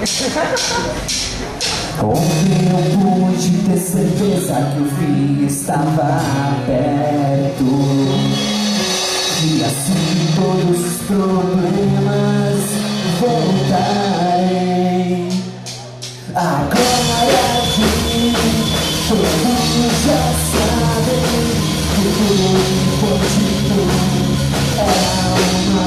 Onde eu pude ter certeza que o fim estava perto E assim todos os problemas voltarem. Agora que todos já sabem Que tudo pode é uma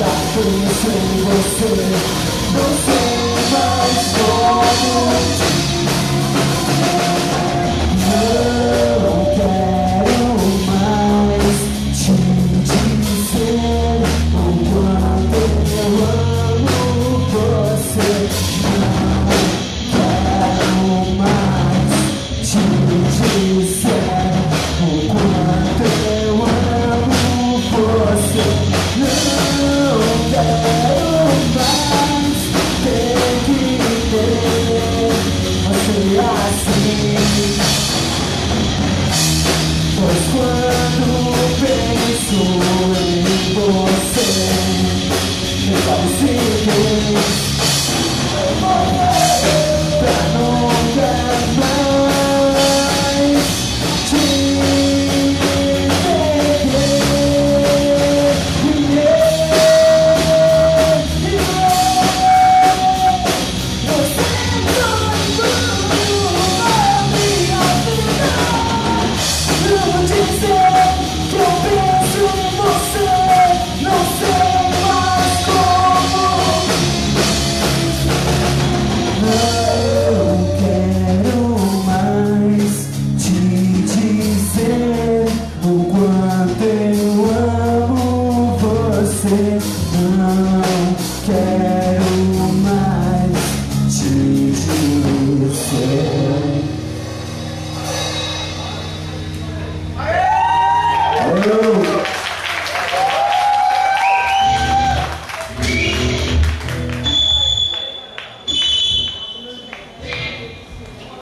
farsa você, me